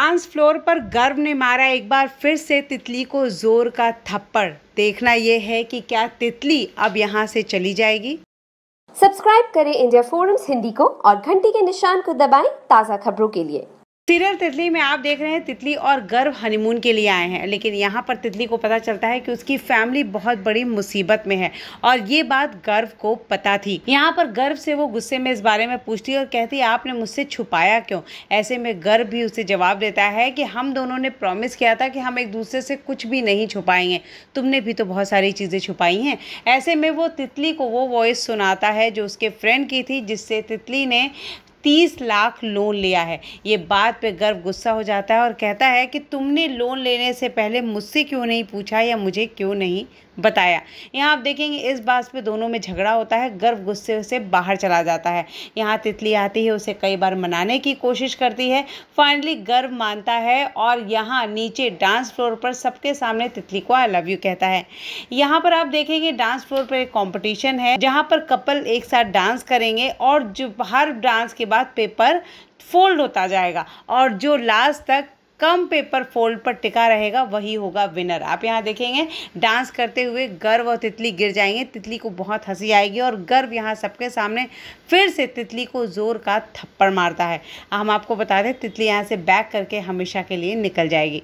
Dance floor पर गर्व ने मारा एक बार फिर से तितली को ज़ोर का थप्पड़। देखना यह है कि क्या तितली अब यहाँ से चली जाएगी। सब्सक्राइब करें इंडिया फोरम्स हिंदी को और घंटी के निशान को दबाएँ ताज़ा खबरों के लिए। सीरियल तितली में आप देख रहे हैं तितली और गर्व हनीमून के लिए आए हैं, लेकिन यहाँ पर तितली को पता चलता है कि उसकी फैमिली बहुत बड़ी मुसीबत में है और ये बात गर्व को पता थी। यहाँ पर गर्व से वो गुस्से में इस बारे में पूछती और कहती, आपने मुझसे छुपाया क्यों? ऐसे में गर्व भी उसे जवाब देता है कि हम दोनों ने प्रॉमिस किया था कि हम एक दूसरे से कुछ भी नहीं छुपाएँगे। तुमने भी तो बहुत सारी चीज़ें छुपाई हैं। ऐसे में वो तितली को वो वॉइस सुनाता है जो उसके फ्रेंड की थी, जिससे तितली ने तीस लाख लोन लिया है। ये बात पे गर्व गुस्सा हो जाता है और कहता है कि तुमने लोन लेने से पहले मुझसे क्यों नहीं पूछा या मुझे क्यों नहीं बताया? यहाँ आप देखेंगे, इस बात पे दोनों में झगड़ा होता है, गर्व गुस्से से बाहर चला जाता है। यहाँ तितली आती है, उसे कई बार मनाने की कोशिश करती है। फाइनली गर्व मानता है और यहाँ नीचे डांस फ्लोर पर सबके सामने तितली को आई लव यू कहता है। यहाँ पर आप देखेंगे डांस फ्लोर पर एक कॉम्पिटिशन है, जहाँ पर कपल एक साथ डांस करेंगे और जो हर डांस के बाद पेपर फोल्ड होता जाएगा और जो लास्ट तक कम पेपर फोल्ड पर टिका रहेगा, वही होगा विनर आप यहाँ देखेंगे डांस करते हुए गर्व और तितली गिर जाएँगे, तितली को बहुत हँसी आएगी और गर्व यहाँ सबके सामने फिर से तितली को ज़ोर का थप्पड़ मारता है। हम आपको बता दें, तितली यहाँ से बैक करके हमेशा के लिए निकल जाएगी।